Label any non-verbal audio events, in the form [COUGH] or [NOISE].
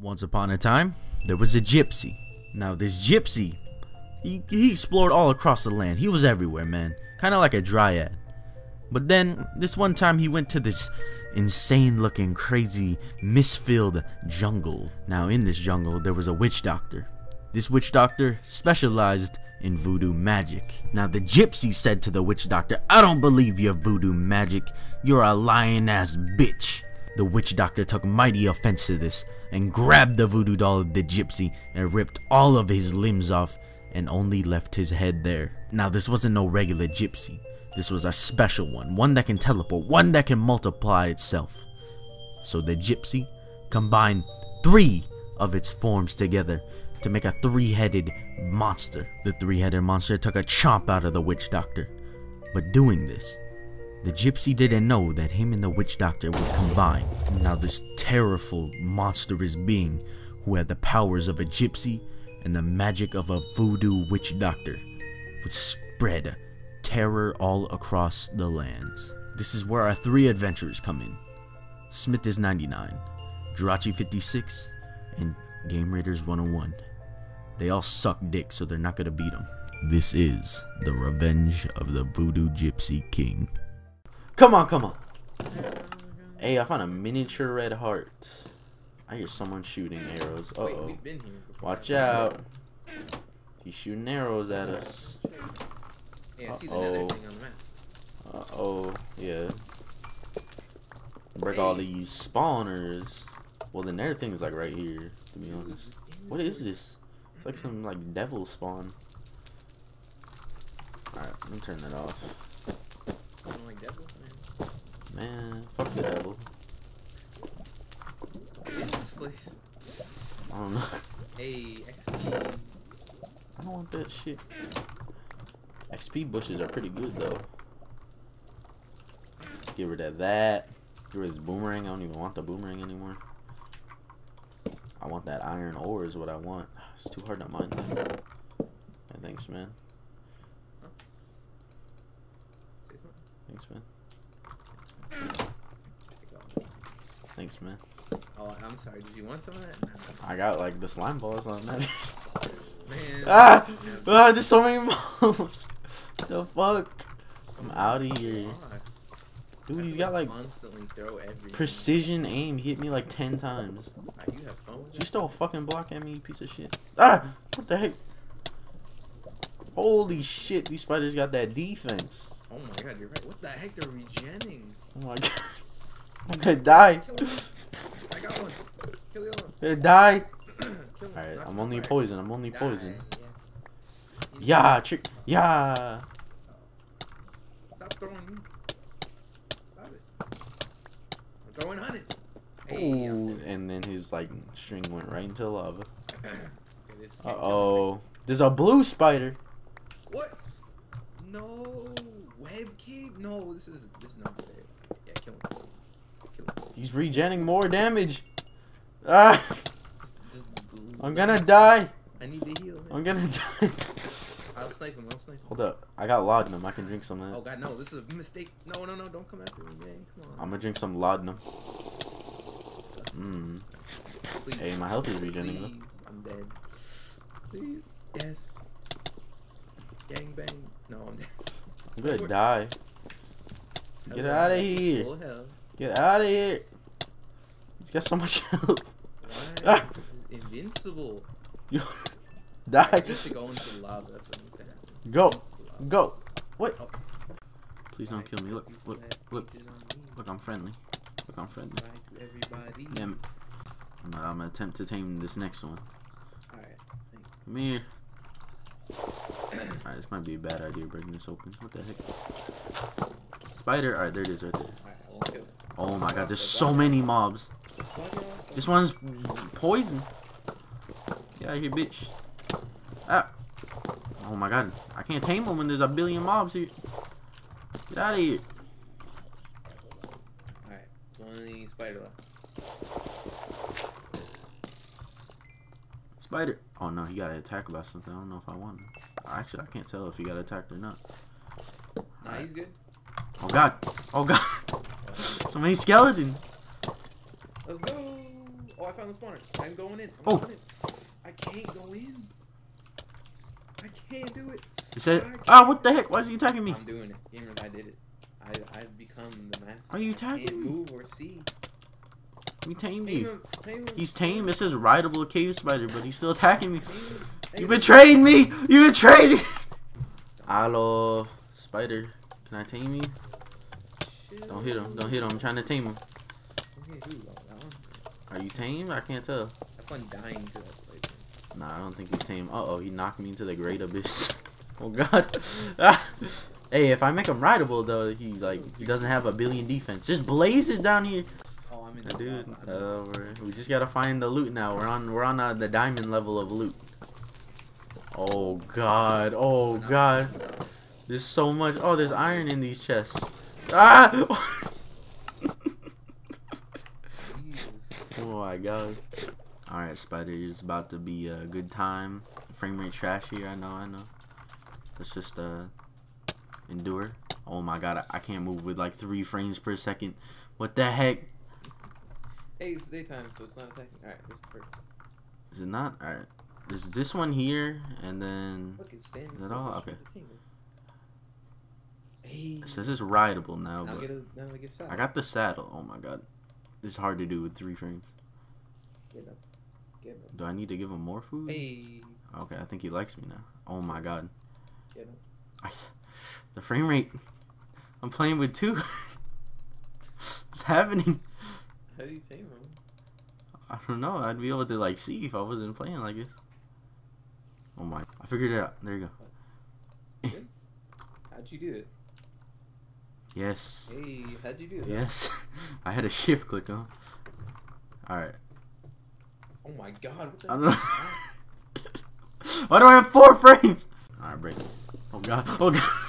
Once upon a time, there was a gypsy. Now, this gypsy, he, he explored all across the land. He was everywhere, man. Kind of like a dryad. But then, this one time, he went to this insane looking, crazy, mist-filled jungle. Now, in this jungle, there was a witch doctor. This witch doctor specialized in voodoo magic. Now, the gypsy said to the witch doctor, I don't believe your voodoo magic. You're a lying ass bitch. The witch doctor took mighty offense to this and grabbed the voodoo doll of the gypsy and ripped all of his limbs off and only left his head there. Now, this wasn't no regular gypsy. This was a special one, one that can teleport, one that can multiply itself. So the gypsy combined three of its forms together to make a three-headed monster. The three-headed monster took a chomp out of the witch doctor. But doing this, the gypsy didn't know that him and the witch doctor would combine. Now this terrible, monstrous being who had the powers of a gypsy and the magic of a voodoo witch doctor would spread terror all across the lands. This is where our three adventurers come in. Smith is 99, Jirachi 56, and Game Raiders 101. They all suck dick, so they're not gonna beat them. This is the revenge of the Voodoo Gypsy King. Come on, come on. Hey, I found a miniature red heart. I hear someone shooting arrows. Uh oh. Wait, we've been here before. Watch out. He's shooting arrows at us. Yeah, see the Uh-oh. nether on the map. Uh oh. Yeah. Break all these spawners. Well, the nether thing is like right here, to be honest. What is this? It's like some like devil spawn. Alright, let me turn that off. Like man? Man, fuck the devil. Is this place? I don't know. Hey, XP. I don't want that shit. XP bushes are pretty good though. Get rid of that. Get rid of this boomerang. I don't even want the boomerang anymore. I want that iron ore is what I want. It's too hard to mine. Thanks, man. Say something. Thanks, man. Thanks, man. Oh, I'm sorry. Did you want some of that? I got like the slime balls on that. Man. [LAUGHS] ah! ah! There's so many mobs. [LAUGHS] the fuck? I'm out of here. Dude, he's got like precision aim. He hit me like 10 times. Ah, you have fun You stole a fucking block at me, you piece of shit. Ah! What the heck? Holy shit, these spiders got that defense. Oh my god, you're right. What the heck? They're regenning. Oh my god. I'm gonna die. I got one. Kill the other one. Gonna die. Alright, I'm only poison. I'm only Die, poison. Yeah. Yeah, trick. Yeah. Stop throwing. Stop it. I'm throwing honey. Hey, Ooh, and then his like string went right into lava. Okay, Uh oh. There's a blue spider. What? No. Web cave? No, this is this is not fair. Yeah, kill him. Kill him. He's regenning more damage. Ah! I'm gonna die. I need to heal. I'm gonna [LAUGHS] die. I'll snipe him. I'll snipe him. Hold up. I got laudanum. I can drink some of that. Oh god, no! This is a mistake. No, no, no! Don't come after me, man. Come on. I'm gonna drink some laudanum. Mmm. Hey, my health is regenerating. though. I'm dead. Please, yes. Gang bang. No, I'm dead. I'm gonna die. Get out of here. Get out of here. He's got so much [LAUGHS] health. Ah. Invincible. You [LAUGHS] die. to go into lava. That's what needs to happen. Go. Go. Wait. Oh. Please don't kill me. Look. Look. Look. Peaches on me. Look. I'm friendly. Look. I'm friendly. Yeah. I'm, I'm gonna attempt to tame this next one. Alright. Come here. Alright, this might be a bad idea breaking this open. What the heck? Spider. Alright, there it is right there. Alright, I won't kill it. Oh my god, there's so many mobs. This one's poison. Get out of here, bitch. Ah. Oh my god. I can't tame them when there's a billion mobs here. Get out of here. Alright, only spider left. Spider. Oh no, he got attacked by something. I don't know if I want him. Actually, I can't tell if he got attacked or not. Nah, he's good. Oh god. Oh god. [LAUGHS] so many skeletons. Let's go! Oh, I found the spawner. I'm going in. I'm Oh. going in. I can't go in. I can't do it. He said, ah, what the heck? Why is he attacking me? I'm doing it. Gamers, I did it. I, I've become the master. Are you I can't attacking me? move or see. Tamed Tame you. him. Tame him. He's tame. It says rideable cave spider, but he's still attacking me. Tame him. You betrayed me! You betrayed me! Hello, spider. Can I tame you? him. Don't hit him. Don't hit him. I'm trying to tame him. Okay, who? That one? Are you tame? I can't tell. That's fun dying to that place. Nah, I don't think he's tame. Uh oh, he knocked me into the great abyss. [LAUGHS] oh god. [LAUGHS] Hey, if I make him rideable though, he like he doesn't have a billion defense. Just blazes down here. Oh, I'm in the Dude, lava. I'm in- uh, we're, we just gotta find the loot now. We're on we're on uh, the diamond level of loot. Oh god, oh god. There's so much. Oh, there's iron in these chests. Ah! Jesus. oh my god. Alright, Spider, it's about to be a good time. Frame rate trash here, I know, I know. Let's just uh endure. Oh my god, I, I can't move with like three frames per second. What the heck? Hey, it's daytime, so it's not attacking. Alright, this is perfect. Is it not? Alright. There's this one here, and then Look, it's standing. Is that all? Okay. Hey. it says it's rideable now, now but get a, now get set. I got the saddle. Oh my god. It's hard to do with three frames. Get up. Get up. Do I need to give him more food? Hey. Okay, I think he likes me now. Oh my god. Get up. I, the frame rate. I'm playing with two. [LAUGHS] What's happening? How do you tame him? I don't know. I'd be able to like see if I wasn't playing like this. Oh my! I figured it out. There you go. How'd you do it? Yes. Hey, how'd you do it? Yes. [LAUGHS] I had a shift click on. All right. Oh my god, what the I don't know. [LAUGHS] Why do I have four frames? All right, break. Oh god. Oh god.